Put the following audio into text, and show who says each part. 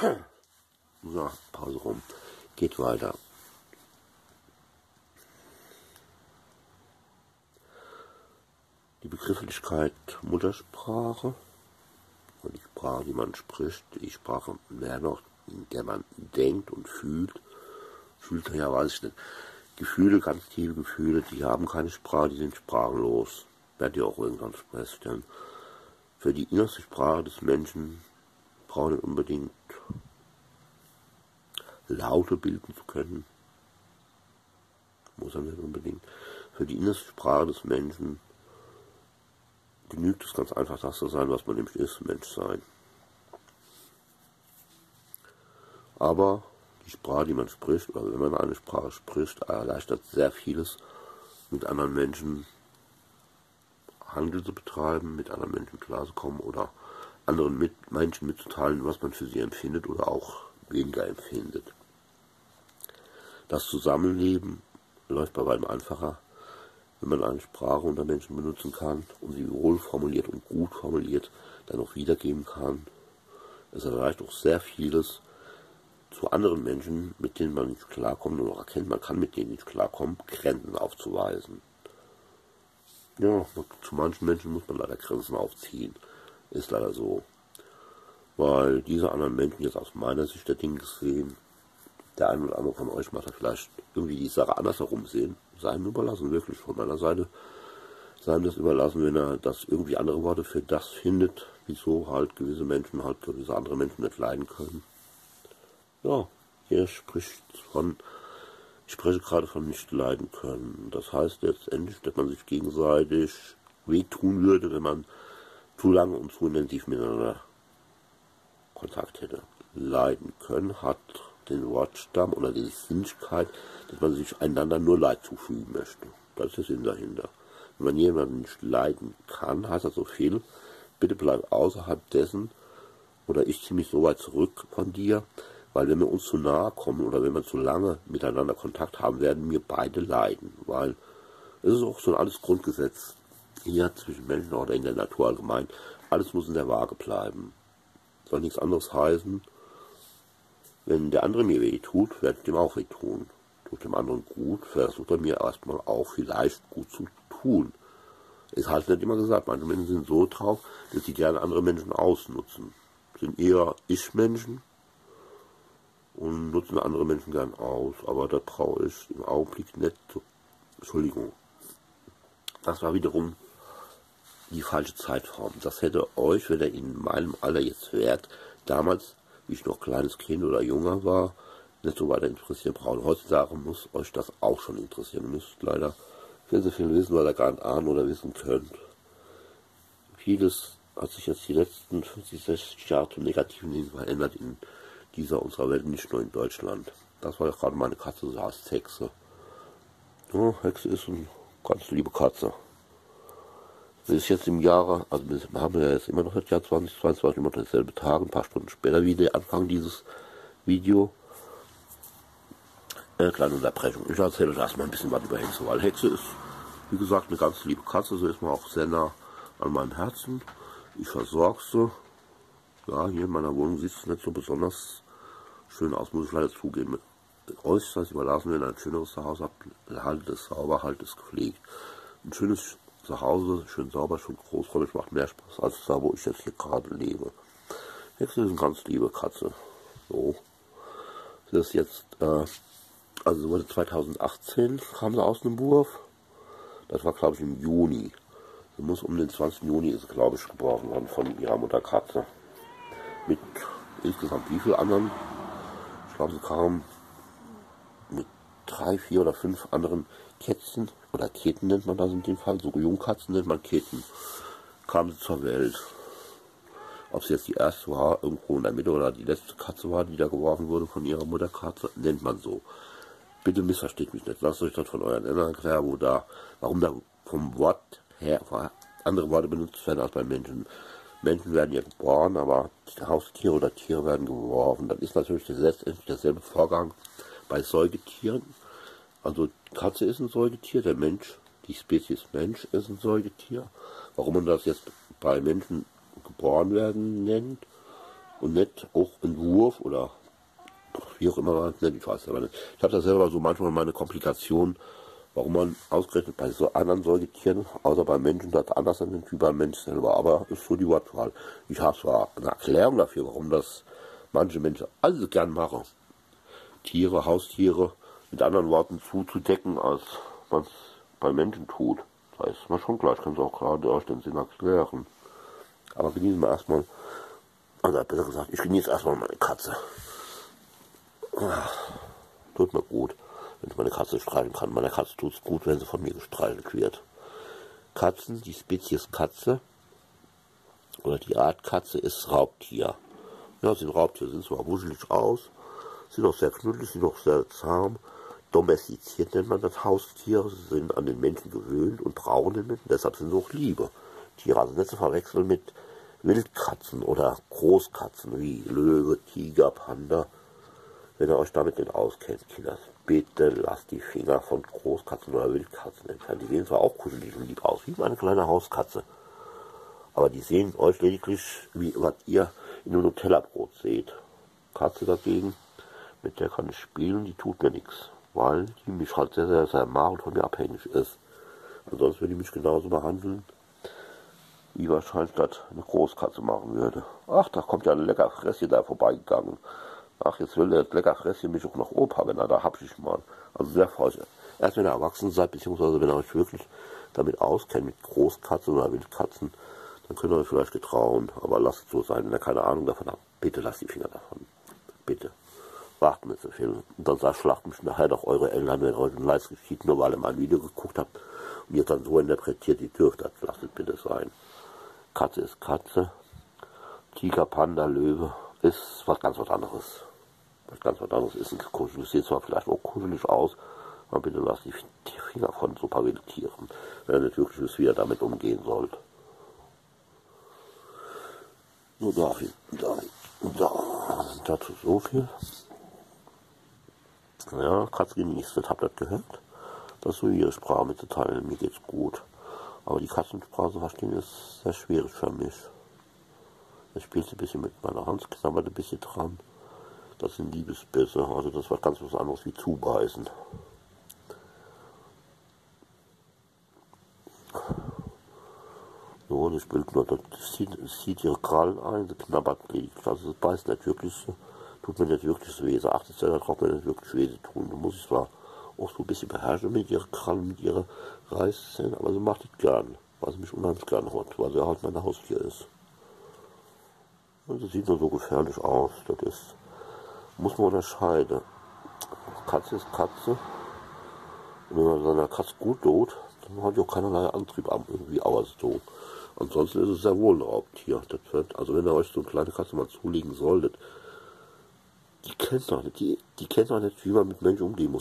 Speaker 1: So, Pause rum. Geht weiter. Die Begrifflichkeit Muttersprache und die Sprache, die man spricht, die Sprache mehr noch, in der man denkt und fühlt. Fühlt, ja, weiß ich nicht. Gefühle, ganz tiefe Gefühle, die haben keine Sprache, die sind sprachlos. Werdet ihr auch irgendwann feststellen. Für die innerste Sprache des Menschen braucht nicht unbedingt Laute bilden zu können. Muss er nicht unbedingt. Für die innerste Sprache des Menschen genügt es ganz einfach, das zu sein, was man nämlich ist, Mensch sein. Aber die Sprache, die man spricht, oder wenn man eine Sprache spricht, erleichtert sehr vieles, mit anderen Menschen Handel zu betreiben, mit anderen Menschen klarzukommen oder anderen mit, Menschen mitzuteilen, was man für sie empfindet oder auch weniger empfindet. Das Zusammenleben läuft bei weitem einfacher, wenn man eine Sprache unter Menschen benutzen kann und sie wohl formuliert und gut formuliert dann auch wiedergeben kann. Es erreicht auch sehr vieles zu anderen Menschen, mit denen man nicht klarkommt oder erkennt, man kann mit denen nicht klarkommen, Grenzen aufzuweisen. Ja, zu manchen Menschen muss man leider Grenzen aufziehen. Ist leider so. Weil diese anderen Menschen jetzt aus meiner Sicht der Dinge gesehen, der ein oder andere von euch macht vielleicht irgendwie die Sache andersherum sehen sei ihm überlassen, wirklich von meiner Seite sei ihm das überlassen, wenn er das irgendwie andere Worte für das findet, wieso halt gewisse Menschen halt gewisse andere Menschen nicht leiden können. Ja, hier spricht von, ich spreche gerade von nicht leiden können. Das heißt letztendlich, dass man sich gegenseitig wehtun würde, wenn man zu lange und zu intensiv miteinander Kontakt hätte. Leiden können hat den Wortstamm oder die Sinnlichkeit, dass man sich einander nur Leid zufügen möchte. Das ist der Sinn dahinter. Wenn man jemanden nicht leiden kann, heißt das so viel, bitte bleib außerhalb dessen oder ich ziehe mich so weit zurück von dir, weil wenn wir uns zu nahe kommen oder wenn wir zu lange miteinander Kontakt haben, werden wir beide leiden, weil es ist auch so ein alles Grundgesetz hier zwischen Menschen oder in der Natur allgemein, alles muss in der Waage bleiben. Soll nichts anderes heißen, wenn der andere mir weh tut, werde ich dem auch weh tun. Tut dem anderen gut, versucht er mir erstmal auch vielleicht gut zu tun. Ist halt nicht immer gesagt, manche Menschen sind so drauf, dass sie gerne andere Menschen ausnutzen. Sind eher Ich-Menschen und nutzen andere Menschen gern aus. Aber da brauche ich im Augenblick nicht so. Entschuldigung. Das war wiederum die falsche Zeitform. Das hätte euch, wenn ihr in meinem Alter jetzt wärt, damals wie ich noch kleines Kind oder junger war, nicht so weiter interessieren brauchen. Heutzutage muss euch das auch schon interessieren. Ihr müsst leider sehr, sehr viel wissen, weil ihr gar nicht ahnen oder wissen könnt. Vieles hat sich jetzt die letzten 50, 60 Jahre zum Negativen hin verändert in dieser unserer Welt, nicht nur in Deutschland. Das war ja gerade meine Katze, so heißt Hexe. Ja, Hexe ist eine ganz liebe Katze. Ist jetzt im Jahre, also wir haben ja jetzt immer noch das Jahr 2022, immer noch dasselbe Tag, ein paar Stunden später wie der Anfang dieses Video. Eine kleine Unterbrechung. Ich erzähle euch erstmal ein bisschen was über Hexe, weil Hexe ist, wie gesagt, eine ganz liebe Katze, so ist mir auch sehr nah an meinem Herzen. Ich versorge sie. Ja, hier in meiner Wohnung sieht es nicht so besonders schön aus, muss ich leider zugeben. Das überlassen, wenn ihr ein schöneres Zuhause habt, haltet es sauber, haltet es gepflegt. Ein schönes zu Hause, schön sauber, schön großräumig, macht mehr Spaß als da, wo ich jetzt hier gerade lebe. Hexe ist eine ganz liebe Katze. So. Das ist jetzt, äh, also wurde 2018 kam sie aus dem Wurf. Das war glaube ich im Juni. Sie muss um den 20. Juni ist glaube ich geboren worden von ihrer Mutter Katze. Mit insgesamt wie viel anderen? Ich glaube sie kam mit drei, vier oder fünf anderen Kätzchen oder Keten nennt man das in dem Fall, so Jungkatzen nennt man Keten, kamen sie zur Welt. Ob sie jetzt die erste war, irgendwo in der Mitte oder die letzte Katze war, die da geworfen wurde von ihrer Mutterkatze, nennt man so. Bitte missversteht mich nicht. Lasst euch das von euren Eltern erklären, wo da, warum da vom Wort her andere Worte benutzt werden als bei Menschen. Menschen werden ja geboren, aber Haustiere oder Tiere werden geworfen. Das ist natürlich letztendlich derselbe Vorgang bei Säugetieren. Also Katze ist ein Säugetier, der Mensch, die Spezies Mensch ist ein Säugetier. Warum man das jetzt bei Menschen geboren werden nennt, und nicht auch ein Wurf oder wie auch immer man nennt, ich weiß aber nicht. Ich habe da selber so manchmal meine Komplikationen, warum man ausgerechnet bei so anderen Säugetieren, außer bei Menschen, das anders nennt wie beim Mensch selber. Aber ist so die Wortwahl. Ich habe zwar eine Erklärung dafür, warum das manche Menschen alles gern machen. Tiere, Haustiere mit anderen Worten zuzudecken, als man es bei Menschen tut. Das heißt, man schon gleich, kann es auch gerade durch den Sinn erklären. Aber genießen wir erstmal, also besser gesagt, ich genieße erstmal meine Katze. Tut mir gut, wenn ich meine Katze streichen kann. Meiner Katze tut es gut, wenn sie von mir gestreichelt wird. Katzen, die Spezies Katze oder die Art Katze ist Raubtier. Ja, sind Raubtier, sind zwar wuschelig aus, sind auch sehr knuddelig, sind auch sehr zahm. Domestiziert nennt man das Haustier, sie sind an den Menschen gewöhnt und brauchen den Menschen, deshalb sind sie auch Liebe. Tiere, also nicht zu verwechseln mit Wildkatzen oder Großkatzen wie Löwe, Tiger, Panda. Wenn ihr euch damit nicht auskennt, Kinder, bitte lasst die Finger von Großkatzen oder Wildkatzen entfernen. Die sehen zwar auch kuschelig und lieb aus, wie meine kleine Hauskatze. Aber die sehen euch lediglich, wie was ihr in einem Nutella-Brot seht. Katze dagegen, mit der kann ich spielen, die tut mir nichts. Weil die mich halt sehr, sehr, sehr mag und von mir abhängig ist. Ansonsten würde die mich genauso behandeln, wie wahrscheinlich das eine Großkatze machen würde. Ach, da kommt ja ein lecker Fresschen da vorbeigegangen. Ach, jetzt will der lecker Fresschen mich auch noch Opa, wenn er da hab ich mal. Also sehr falsch. Erst wenn ihr erwachsen seid, beziehungsweise wenn ihr euch wirklich damit auskennt, mit Großkatzen oder Wildkatzen, dann könnt ihr euch vielleicht getrauen, aber lasst es so sein. Wenn ihr keine Ahnung davon habt, bitte lasst die Finger davon. Warten nicht so viel. Und dann sagt, schlacht mich nachher doch eure Eltern, wenn euch ein Leid geschieht, nur weil ihr mal ein Video geguckt habt und ihr dann so interpretiert, ihr dürft das, lasst es bitte sein. Katze ist Katze, Tiger, Panda, Löwe ist was ganz was anderes was ganz was anderes ist. Ein kuschelig sieht zwar vielleicht auch kuschelig aus, aber bitte lasst die, Finger von so paar Tieren, wenn ihr nicht wirklich wisst, wie ihr damit umgehen sollt. Nur dafür, da, da, dazu so viel. Ja, Katze genießt habt ihr das gehört? Das ist so ihre Sprache mitzuteilen, mir geht's gut. Aber die Katzensprache zu verstehen ist sehr schwierig für mich. Jetzt spielt sie ein bisschen mit meiner Hand, knabbert ein bisschen dran. Das sind Liebesbisse, also das war ganz was anderes wie zubeißen. So, das Bild nur, das zieht, ihre Krallen ein, sie knabbert lediglich, also das beißt nicht wirklich, tut mir nicht wirklich weh, sie achtet ja darauf, mir nicht wirklich weh zu tun. Da muss ich zwar auch so ein bisschen beherrschen mit ihren Krallen, mit ihrer Reißzähne, aber sie macht es gern, weil sie mich unheimlich gern hat, weil sie halt meine Haustier ist. Und das sieht nur so gefährlich aus, das ist muss man unterscheiden. Katze ist Katze. Und wenn man seiner Katze gut tut, dann hat auch keinerlei Antrieb am irgendwie so. Ansonsten ist es sehr wohl ein Raubtier. Wird, also wenn ihr euch so eine kleine Katze mal zulegen solltet, kennt doch nicht, die, die kennt doch nicht, wie man mit Menschen umgehen muss.